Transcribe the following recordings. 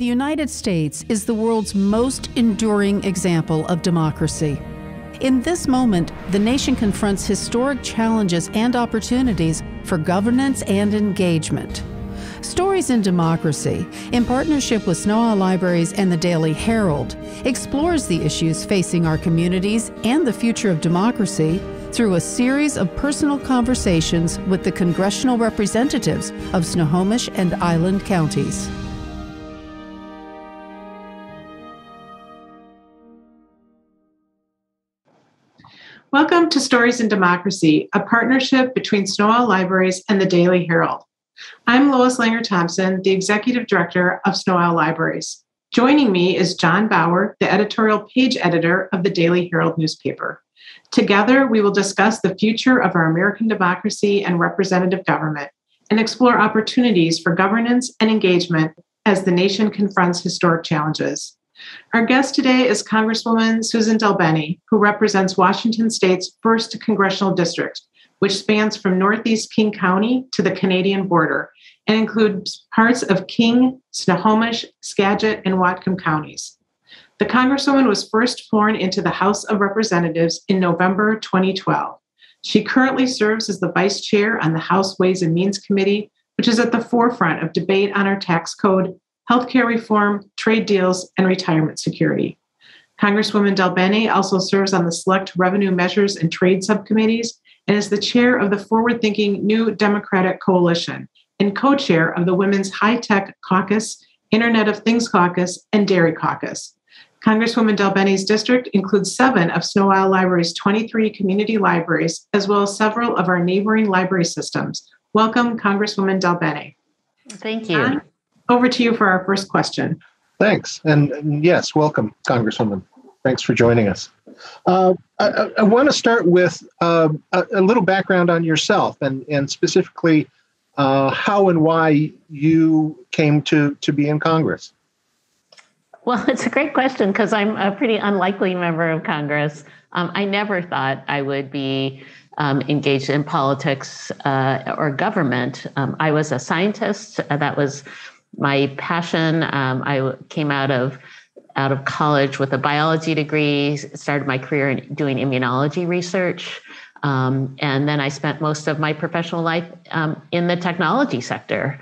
The United States is the world's most enduring example of democracy. In this moment, the nation confronts historic challenges and opportunities for governance and engagement. Stories in Democracy, in partnership with Snow Libraries and the Daily Herald, explores the issues facing our communities and the future of democracy through a series of personal conversations with the congressional representatives of Snohomish and Island counties. Welcome to Stories in Democracy, a partnership between Sno-Isle Libraries and the Daily Herald. I'm Lois Langer Thompson, the Executive Director of Sno-Isle Libraries. Joining me is Jon Bauer, the editorial page editor of the Daily Herald newspaper. Together, we will discuss the future of our American democracy and representative government and explore opportunities for governance and engagement as the nation confronts historic challenges. Our guest today is Congresswoman Suzan DelBene, who represents Washington State's 1st Congressional District, which spans from Northeast King County to the Canadian border and includes parts of King, Snohomish, Skagit, and Whatcom counties. The Congresswoman was first sworn into the House of Representatives in November 2012. She currently serves as the Vice Chair on the House Ways and Means Committee, which is at the forefront of debate on our tax code healthcare reform, trade deals, and retirement security. Congresswoman DelBene also serves on the Select Revenue Measures and Trade Subcommittees and is the chair of the forward thinking New Democratic Coalition and co chair of the Women's High Tech Caucus, Internet of Things Caucus, and Dairy Caucus. Congresswoman DelBene's district includes seven of Sno-Isle Library's 23 community libraries, as well as several of our neighboring library systems. Welcome, Congresswoman DelBene. Thank you over to you for our first question. Thanks. And, and yes, welcome, Congresswoman. Thanks for joining us. Uh, I, I want to start with uh, a, a, little background on yourself and, and specifically uh, how and why you came to, to be in Congress. Well, it's a great question because I'm a pretty unlikely member of Congress. Um, I never thought I would be um, engaged in politics uh, or government. Um, I was a scientist. Uh, that was my passion. Um, I came out of out of college with a biology degree. Started my career in doing immunology research, um, and then I spent most of my professional life um, in the technology sector.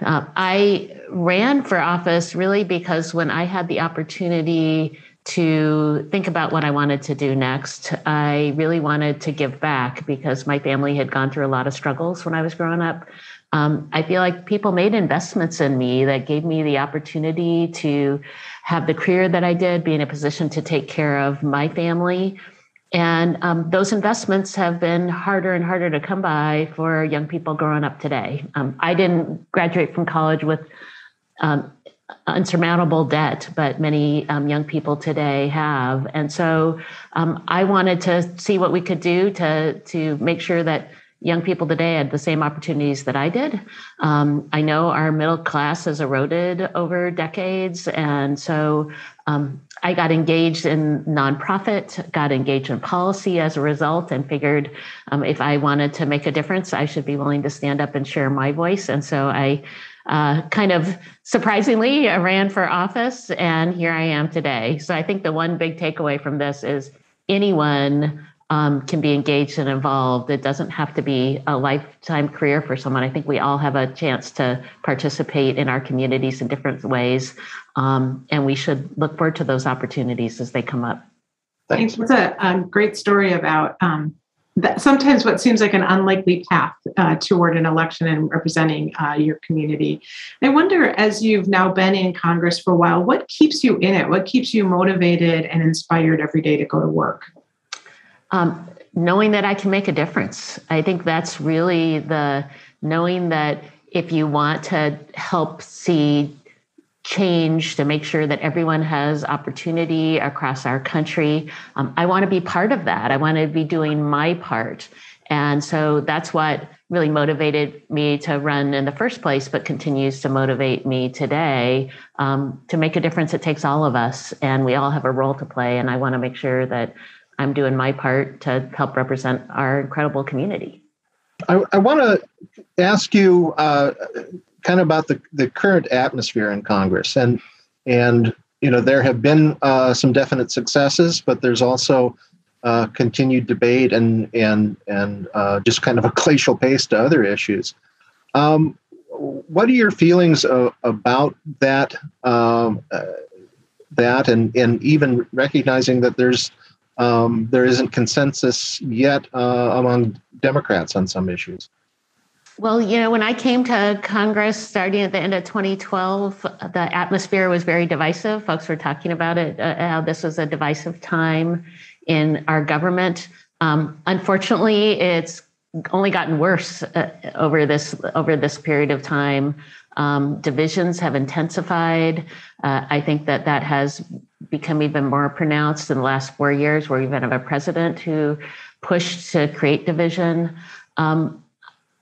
Uh, I ran for office really because when I had the opportunity to think about what I wanted to do next, I really wanted to give back because my family had gone through a lot of struggles when I was growing up um, I feel like people made investments in me that gave me the opportunity to have the career that I did, be in a position to take care of my family. And um, those investments have been harder and harder to come by for young people growing up today. Um, I didn't graduate from college with um, debt, but many um, young people today have. And so um, I wanted to see what we could do to, to make sure that young people today had the same opportunities that I did. Um, I know our middle class has eroded over decades. And so um, I got engaged in nonprofit, got engaged in policy as a result, and figured um, if I wanted to make a difference, I should be willing to stand up and share my voice. And so I uh, kind of surprisingly ran for office, and here I am today. So I think the one big takeaway from this is anyone um, can be engaged and involved. It doesn't have to be a lifetime career for someone. I think we all have a chance to participate in our communities in different ways, um, and we should look forward to those opportunities as they come up. Thanks. It's a great story about um, that sometimes what seems like an unlikely path uh, toward an election and representing uh, your community. I wonder, as you've now been in Congress for a while, what keeps you in it? What keeps you motivated and inspired every day to go to work? Um, knowing that I can make a difference. I think that's really the knowing that if you want to help see change to make sure that everyone has opportunity across our country, um, I want to be part of that. I want to be doing my part. And so that's what really motivated me to run in the first place, but continues to motivate me today um, to make a difference. It takes all of us, and we all have a role to play. And I want to make sure that I'm doing my part to help represent our incredible community. I, I want to ask you uh, kind of about the, the current atmosphere in Congress. And, and you know, there have been uh, some definite successes, but there's also uh, continued debate and, and, and uh, just kind of a glacial pace to other issues. Um, what are your feelings about that? Um, uh, that and, and even recognizing that there's um, there isn't consensus yet uh, among Democrats on some issues. Well, you know, when I came to Congress starting at the end of 2012, the atmosphere was very divisive. Folks were talking about it, uh, how this was a divisive time in our government. Um, unfortunately, it's only gotten worse uh, over this over this period of time. Um, divisions have intensified. Uh, I think that that has become even more pronounced in the last four years, where we've had a president who pushed to create division. Um,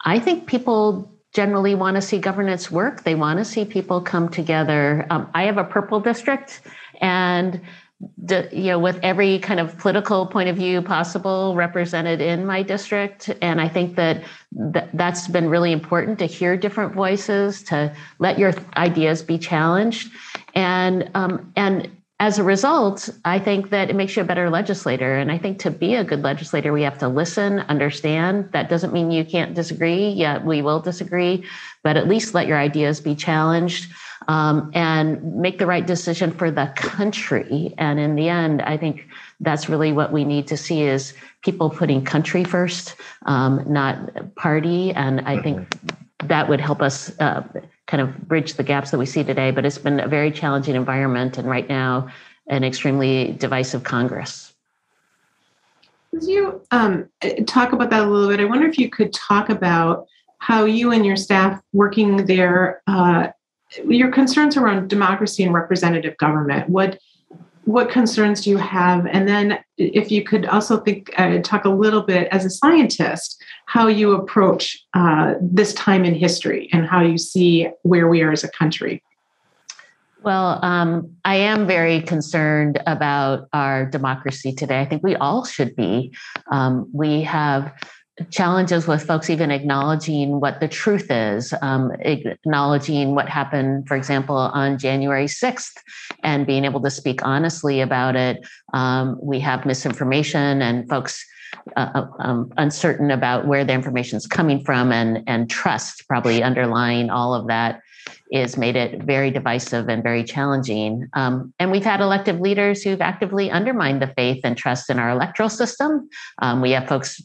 I think people generally want to see governance work. They want to see people come together. Um, I have a purple district, and you know, with every kind of political point of view possible represented in my district. And I think that th- that's been really important to hear different voices, to let your ideas be challenged. And, um, and as a result, I think that it makes you a better legislator. And I think to be a good legislator, we have to listen, understand. That doesn't mean you can't disagree. Yeah, we will disagree, but at least let your ideas be challenged um, and make the right decision for the country. And in the end, I think that's really what we need to see is people putting country first, um, not party. And I think that would help us uh, kind of bridge the gaps that we see today. But it's been a very challenging environment, and right now, an extremely divisive Congress. As you um, talk about that a little bit, I wonder if you could talk about how you and your staff working there uh, your concerns around democracy and representative government. What what concerns do you have? And then, if you could also think, uh, talk a little bit as a scientist, how you approach uh, this time in history and how you see where we are as a country. Well, um, I am very concerned about our democracy today. I think we all should be. Um, we have challenges with folks even acknowledging what the truth is, um, acknowledging what happened, for example, on January 6th, and being able to speak honestly about it. Um, we have misinformation and folks. Uh, uh um, uncertain about where the information is coming from and and trust probably underlying all of that is made it very divisive and very challenging. Um, and we've had elective leaders who've actively undermined the faith and trust in our electoral system. Um, we have folks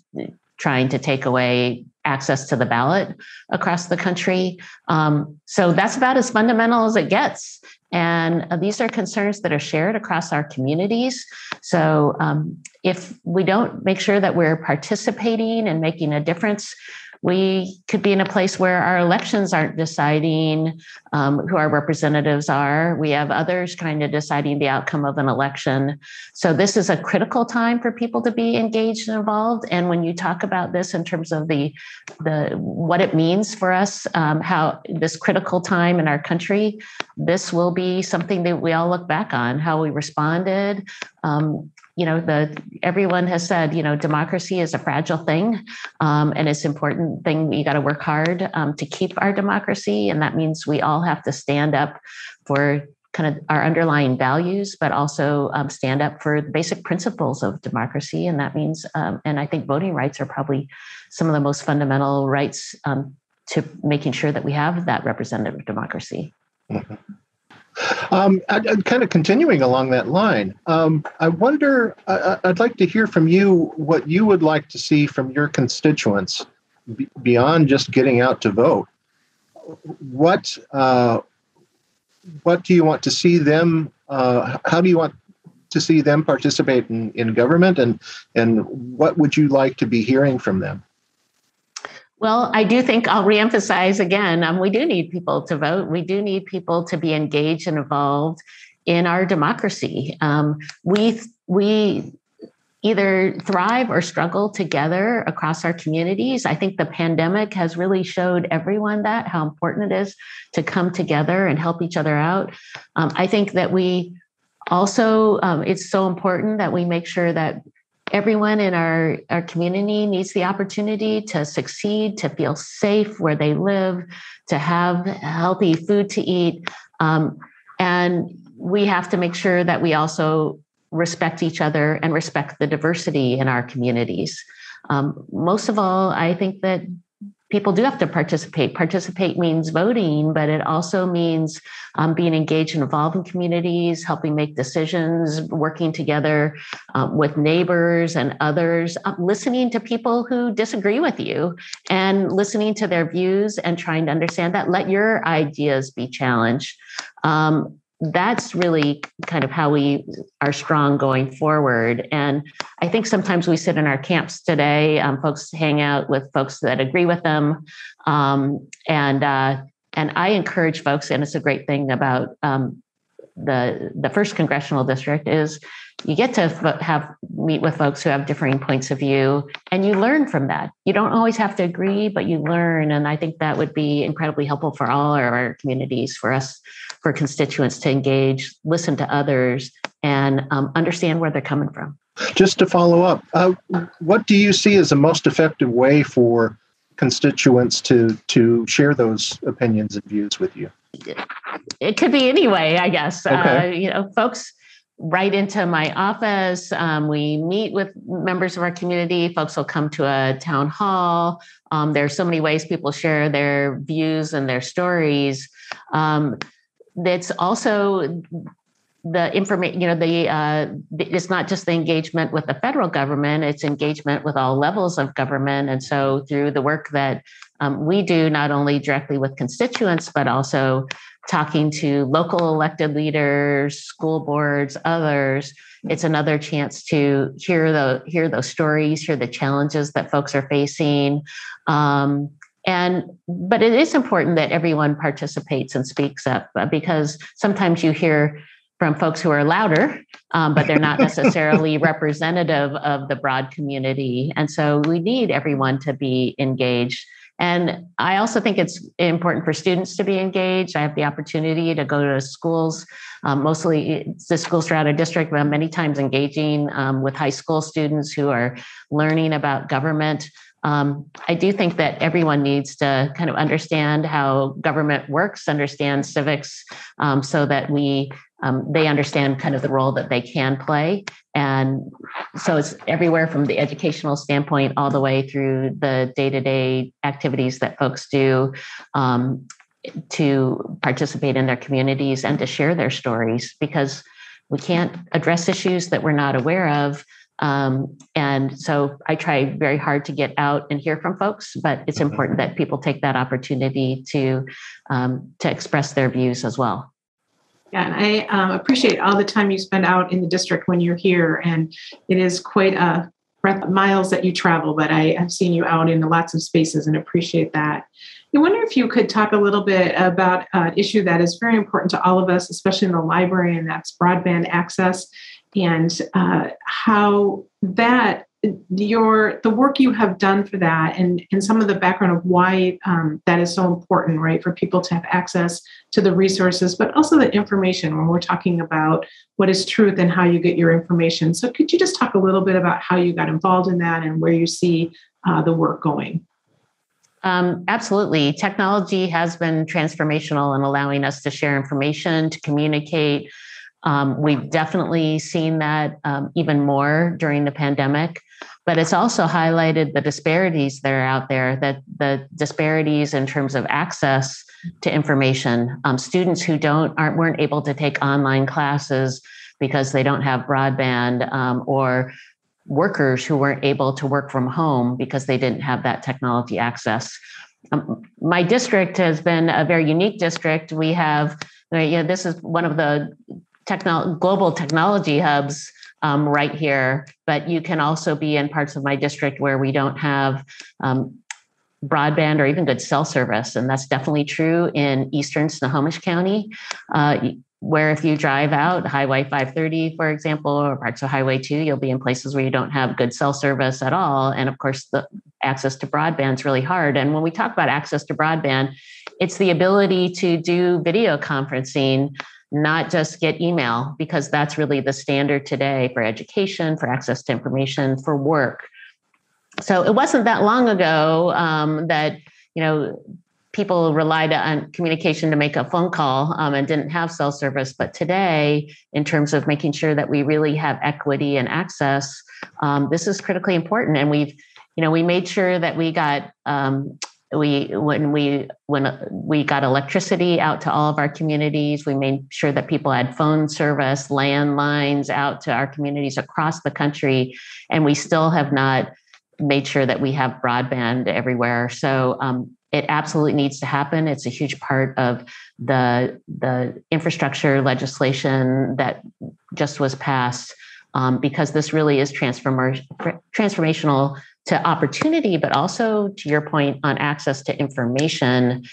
trying to take away access to the ballot across the country. Um, so that's about as fundamental as it gets. And uh, these are concerns that are shared across our communities. So um, if we don't make sure that we're participating and making a difference, we could be in a place where our elections aren't deciding um, who our representatives are. We have others kind of deciding the outcome of an election. So this is a critical time for people to be engaged and involved. And when you talk about this in terms of the the what it means for us, um, how this critical time in our country, this will be something that we all look back on, how we responded, um, you know the everyone has said you know democracy is a fragile thing um, and it's important thing you got to work hard um, to keep our democracy and that means we all have to stand up for kind of our underlying values but also um, stand up for the basic principles of democracy and that means um, and i think voting rights are probably some of the most fundamental rights um, to making sure that we have that representative democracy mm-hmm. Um, I, I, kind of continuing along that line, um, I wonder, I, would like to hear from you what you would like to see from your constituents b- beyond just getting out to vote. What, uh, what do you want to see them, uh, how do you want to see them participate in, in government and, and what would you like to be hearing from them? Well, I do think I'll reemphasize again um, we do need people to vote. We do need people to be engaged and involved in our democracy. Um, we, we either thrive or struggle together across our communities. I think the pandemic has really showed everyone that how important it is to come together and help each other out. Um, I think that we also, um, it's so important that we make sure that everyone in our, our community needs the opportunity to succeed, to feel safe where they live, to have healthy food to eat. Um, and we have to make sure that we also respect each other and respect the diversity in our communities. Um, most of all, I think that people do have to participate. Participate means voting, but it also means um, being engaged and involved in communities, helping make decisions, working together um, with neighbors and others, uh, listening to people who disagree with you and listening to their views and trying to understand that. Let your ideas be challenged. Um, that's really kind of how we are strong going forward. And I think sometimes we sit in our camps today. Um, folks hang out with folks that agree with them, um, and uh, and I encourage folks. And it's a great thing about um, the the first congressional district is you get to have meet with folks who have differing points of view and you learn from that. You don't always have to agree but you learn. And i think that would be incredibly helpful for all our communities for us for constituents to engage listen to others and um, understand where they're coming from. Just to follow up uh, what do you see as the most effective way for constituents to to share those opinions and views with you it could be any way i guess okay. uh, you know folks right into my office. Um, we meet with members of our community. Folks will come to a town hall. Um, there's so many ways people share their views and their stories. Um, it's also the information, you know, the uh, it's not just the engagement with the federal government; it's engagement with all levels of government. And so, through the work that um, we do, not only directly with constituents, but also talking to local elected leaders, school boards, others, it's another chance to hear the hear those stories, hear the challenges that folks are facing. Um, and but it is important that everyone participates and speaks up uh, because sometimes you hear from folks who are louder, um, but they're not necessarily representative of the broad community. And so we need everyone to be engaged. And I also think it's important for students to be engaged. I have the opportunity to go to schools, um, mostly the school strata district, but many times engaging um, with high school students who are learning about government. Um, I do think that everyone needs to kind of understand how government works, understand civics, um, so that we um, they understand kind of the role that they can play. And so it's everywhere from the educational standpoint all the way through the day to day activities that folks do um, to participate in their communities and to share their stories because we can't address issues that we're not aware of. Um, and so I try very hard to get out and hear from folks, but it's important that people take that opportunity to um, to express their views as well. Yeah, and I um, appreciate all the time you spend out in the district when you're here, and it is quite a miles that you travel. But I have seen you out in lots of spaces and appreciate that. I wonder if you could talk a little bit about an issue that is very important to all of us, especially in the library, and that's broadband access, and uh, how that your the work you have done for that and and some of the background of why um, that is so important right for people to have access to the resources but also the information when we're talking about what is truth and how you get your information so could you just talk a little bit about how you got involved in that and where you see uh, the work going um, absolutely. Technology has been transformational in allowing us to share information, to communicate. Um, we've definitely seen that um, even more during the pandemic but it's also highlighted the disparities that are out there that the disparities in terms of access to information. Um, students who don't aren't weren't able to take online classes because they don't have broadband um, or workers who weren't able to work from home because they didn't have that technology access. Um, my district has been a very unique district. We have you know, this is one of the techno- global technology hubs um, right here, but you can also be in parts of my district where we don't have um, broadband or even good cell service. And that's definitely true in eastern Snohomish County, uh, where if you drive out Highway 530, for example, or parts of Highway 2, you'll be in places where you don't have good cell service at all. And of course, the access to broadband is really hard. And when we talk about access to broadband, it's the ability to do video conferencing not just get email, because that's really the standard today for education, for access to information, for work. So it wasn't that long ago um, that you know people relied on communication to make a phone call um, and didn't have cell service. But today, in terms of making sure that we really have equity and access, um, this is critically important. And we've, you know, we made sure that we got um, we when we when we got electricity out to all of our communities we made sure that people had phone service landlines out to our communities across the country and we still have not made sure that we have broadband everywhere. So um, it absolutely needs to happen. It's a huge part of the the infrastructure legislation that just was passed um, because this really is transform- transformational to opportunity, but also to your point on access to information.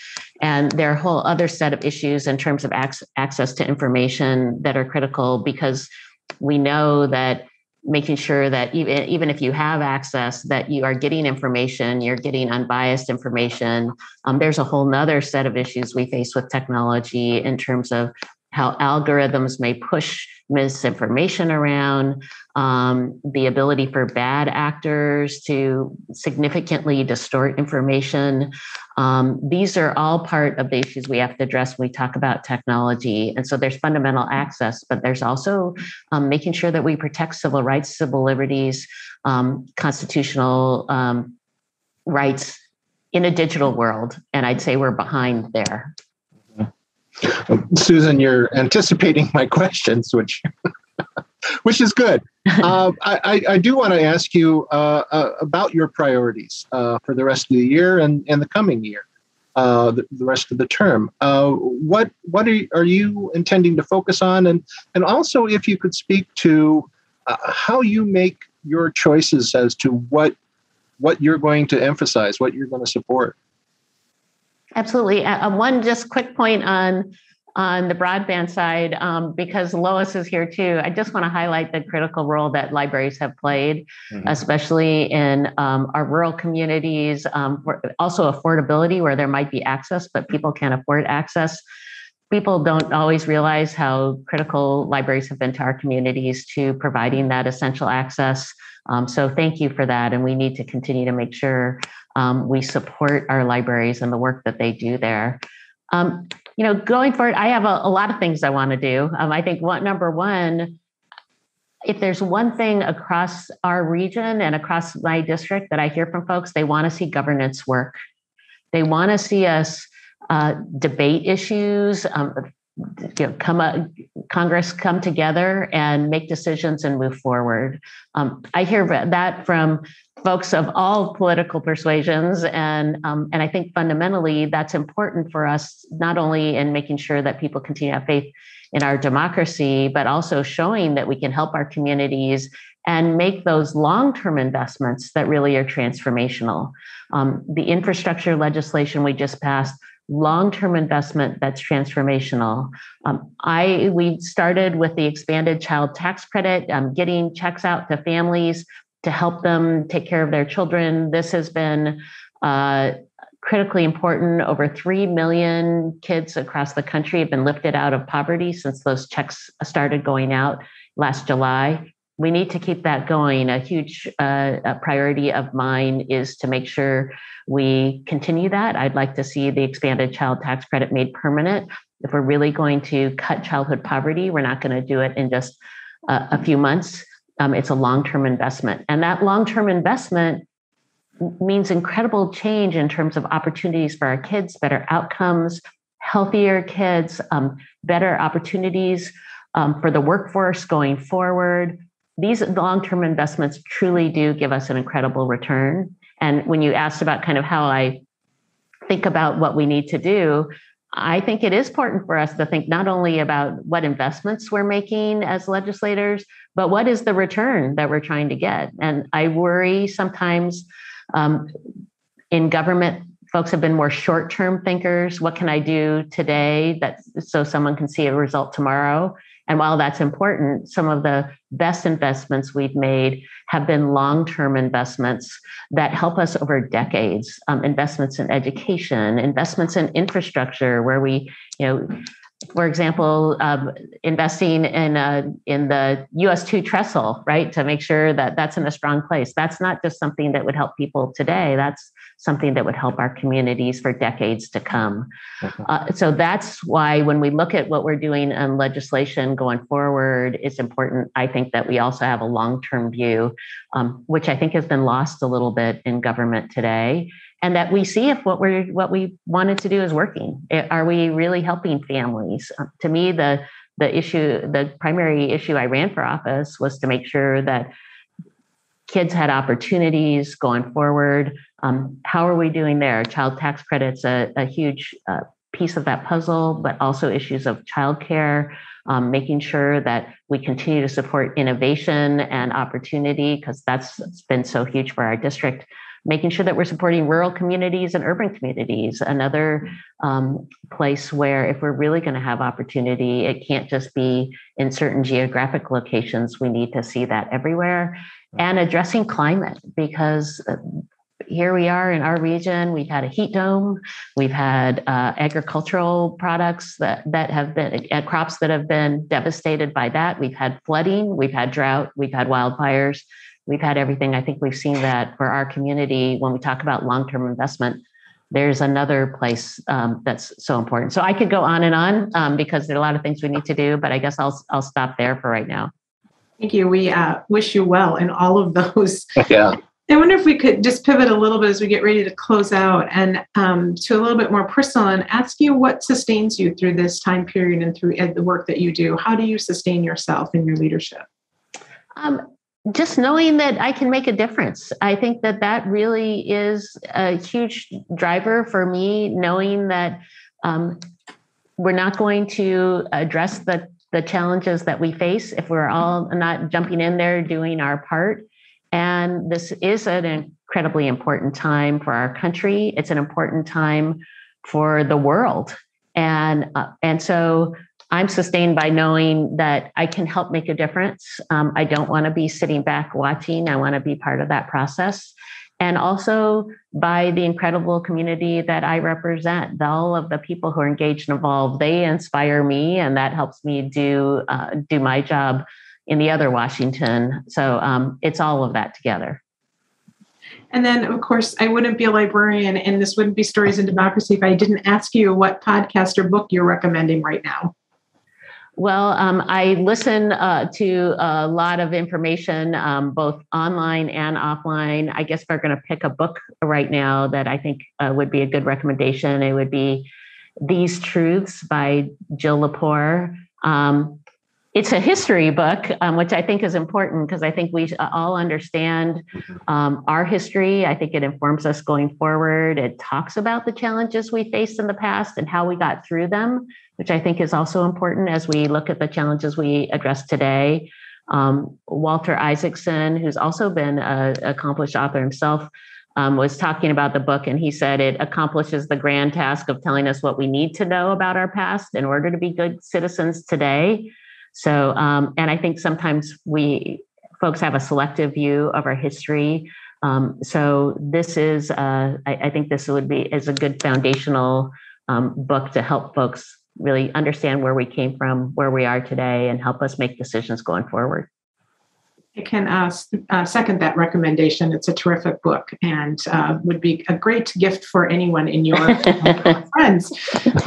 And there are a whole other set of issues in terms of ac- access to information that are critical because we know that making sure that even, even if you have access that you are getting information you're getting unbiased information um, there's a whole nother set of issues we face with technology in terms of how algorithms may push misinformation around, um, the ability for bad actors to significantly distort information. Um, these are all part of the issues we have to address when we talk about technology. And so there's fundamental access, but there's also um, making sure that we protect civil rights, civil liberties, um, constitutional um, rights in a digital world. And I'd say we're behind there. Suzan, you're anticipating my questions, which which is good. Uh, I, I, do want to ask you uh, uh, about your priorities uh, for the rest of the year and, and the coming year, uh, the, the, rest of the term. Uh, what what are, are you intending to focus on, and and also if you could speak to how you make your choices as to what what you're going to emphasize, what you're going to support. Absolutely. Uh, uh, one just quick point on on the broadband side, um, because Lois is here too. I just want to highlight the critical role that libraries have played, mm-hmm. especially in um, our rural communities. Um, also, affordability where there might be access, but people can't afford access. People don't always realize how critical libraries have been to our communities to providing that essential access. Um, so, thank you for that. And we need to continue to make sure um, we support our libraries and the work that they do there. Um, you know, going forward, I have a, a lot of things I want to do. Um, I think what number one, if there's one thing across our region and across my district that I hear from folks, they want to see governance work. They want to see us uh, debate issues, um, you know, come up, Congress come together and make decisions and move forward. Um, I hear that from folks of all political persuasions, and um, and I think fundamentally that's important for us, not only in making sure that people continue to have faith in our democracy, but also showing that we can help our communities and make those long-term investments that really are transformational. Um, the infrastructure legislation we just passed long-term investment that's transformational. Um, I we started with the expanded child tax credit, um, getting checks out to families to help them take care of their children. This has been uh, critically important. Over 3 million kids across the country have been lifted out of poverty since those checks started going out last July. We need to keep that going. A huge uh, a priority of mine is to make sure we continue that. I'd like to see the expanded child tax credit made permanent. If we're really going to cut childhood poverty, we're not going to do it in just uh, a few months. Um, it's a long term investment. And that long term investment means incredible change in terms of opportunities for our kids, better outcomes, healthier kids, um, better opportunities um, for the workforce going forward. These long term investments truly do give us an incredible return. And when you asked about kind of how I think about what we need to do, I think it is important for us to think not only about what investments we're making as legislators, but what is the return that we're trying to get. And I worry sometimes um, in government, folks have been more short-term thinkers. What can I do today that so someone can see a result tomorrow? And while that's important, some of the best investments we've made have been long term investments that help us over decades um, investments in education, investments in infrastructure, where we, you know, for example, um, investing in uh, in the US two trestle, right, to make sure that that's in a strong place. That's not just something that would help people today. That's something that would help our communities for decades to come. Uh-huh. Uh, so that's why when we look at what we're doing in legislation going forward, it's important. I think that we also have a long term view, um, which I think has been lost a little bit in government today and that we see if what we're what we wanted to do is working. Are we really helping families? Uh, to me, the the issue, the primary issue I ran for office was to make sure that kids had opportunities going forward. Um, how are we doing there? Child tax credits a, a huge uh, piece of that puzzle, but also issues of childcare. Um, making sure that we continue to support innovation and opportunity because that's been so huge for our district making sure that we're supporting rural communities and urban communities. Another um, place where, if we're really going to have opportunity, it can't just be in certain geographic locations. We need to see that everywhere. And addressing climate, because uh, here we are in our region. We've had a heat dome. We've had uh, agricultural products that that have been uh, crops that have been devastated by that. We've had flooding. We've had drought. We've had wildfires we've had everything. I think we've seen that for our community when we talk about long term investment. There's another place um, that's so important. So I could go on and on um, because there are a lot of things we need to do, but I guess I'll I'll stop there for right now. Thank you. We uh, wish you well in all of those. Yeah. I wonder if we could just pivot a little bit as we get ready to close out and um, to a little bit more personal and ask you what sustains you through this time period and through the work that you do. How do you sustain yourself in your leadership? Um, just knowing that I can make a difference. I think that that really is a huge driver for me, knowing that um, we're not going to address the, the challenges that we face if we're all not jumping in there doing our part. And this is an incredibly important time for our country. It's an important time for the world. And, uh, and so I'm sustained by knowing that I can help make a difference. Um, I don't want to be sitting back watching. I want to be part of that process. And also by the incredible community that I represent, all of the people who are engaged and involved, they inspire me, and that helps me do uh, do my job in the other Washington. So um, it's all of that together. And then, of course, I wouldn't be a librarian and this wouldn't be Stories in Democracy if I didn't ask you what podcast or book you're recommending right now. Well, um, I listen uh, to a lot of information, um, both online and offline. I guess we're going to pick a book right now that I think uh, would be a good recommendation, it would be These Truths by Jill Lepore. Um, it's a history book, um, which I think is important because I think we all understand um, our history. I think it informs us going forward. It talks about the challenges we faced in the past and how we got through them which I think is also important as we look at the challenges we address today. Um, Walter Isaacson, who's also been an accomplished author himself, um, was talking about the book, and he said it accomplishes the grand task of telling us what we need to know about our past in order to be good citizens today. So, um, and I think sometimes we folks have a selective view of our history. Um, so, this is, uh, I, I, think, this would be is a good foundational um, book to help folks really understand where we came from, where we are today, and help us make decisions going forward. I can uh, uh, second that recommendation. It's a terrific book and uh, would be a great gift for anyone in your friends.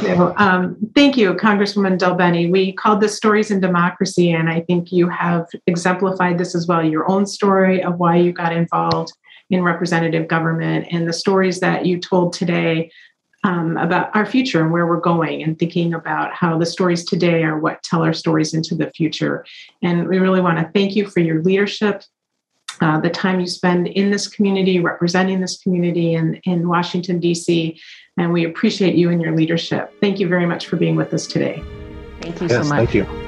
So, um, thank you, Congresswoman DelBene. We called this Stories in Democracy, and I think you have exemplified this as well your own story of why you got involved in representative government and the stories that you told today um, about our future and where we're going and thinking about how the stories today are what tell our stories into the future. And we really want to thank you for your leadership, uh, the time you spend in this community, representing this community in, in Washington, D.C. And we appreciate you and your leadership. Thank you very much for being with us today. Thank you yes, so much. Thank you.